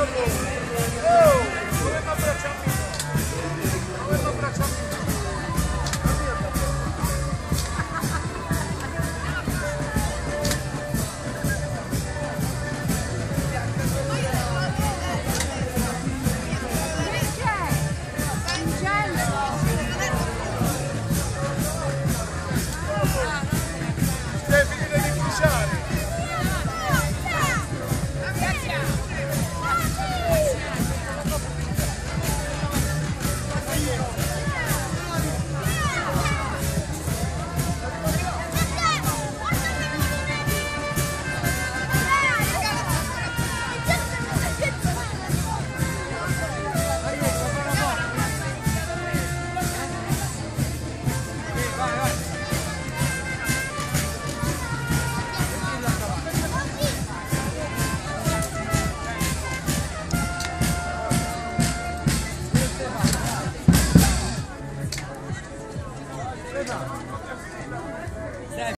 Ô, como é que é